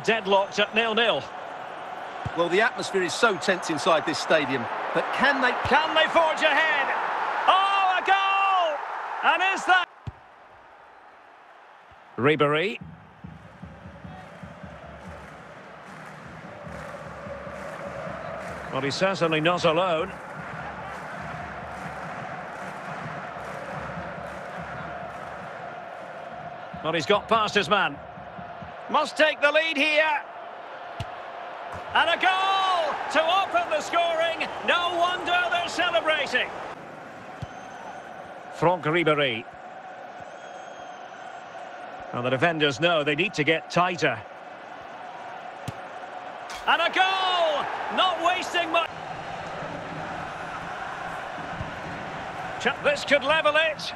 Deadlocked at nil-nil. Well, the atmosphere is so tense inside this stadium, but can they... Can they forge ahead? Oh, a goal! And is that... Ribery. Well, he's certainly not alone. Well, he's got past his man. Must take the lead here. And a goal to open the scoring. No wonder they're celebrating. Franck Ribéry. Well, the defenders know they need to get tighter. And a goal! Not wasting much. Ch- This could level it.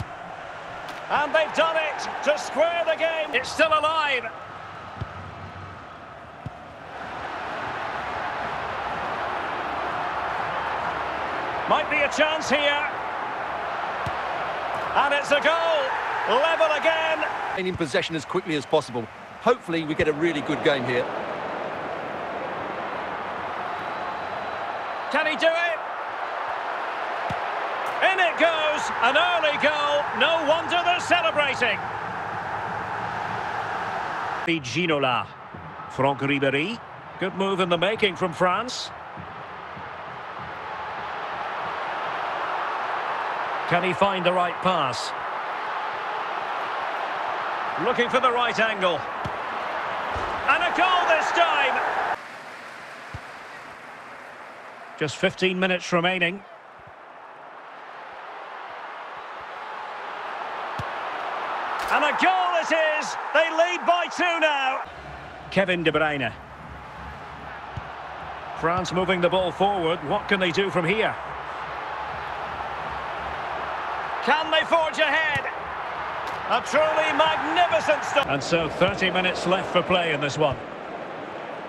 And they've done it to square the game. It's still alive. Might be a chance here. And it's a goal. Level again. in possession as quickly as possible. Hopefully, we get a really good game here. Can he do it? In it goes. An early goal. No wonder they're celebrating. Ginola. Franck Ribéry. Good move in the making from France. Can he find the right pass? Looking for the right angle. And a goal this time. Just 15 minutes remaining. And a goal it is. They lead by two now. Kevin De Bruyne. France moving the ball forward. What can they do from here? Can they forge ahead? A truly magnificent start. And so 30 minutes left for play in this one.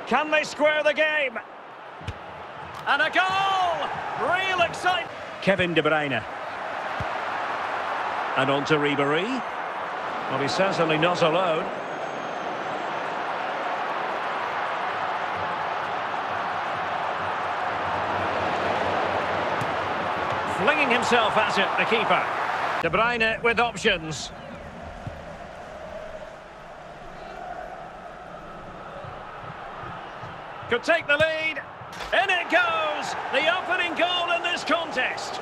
Can they square the game? And a goal! Real excitement. Kevin De Bruyne. And on to Ribéry. Well, he's certainly not alone. Flinging himself at it, the keeper. De Bruyne with options. Could take the lead. In it goes! The opening goal in this contest.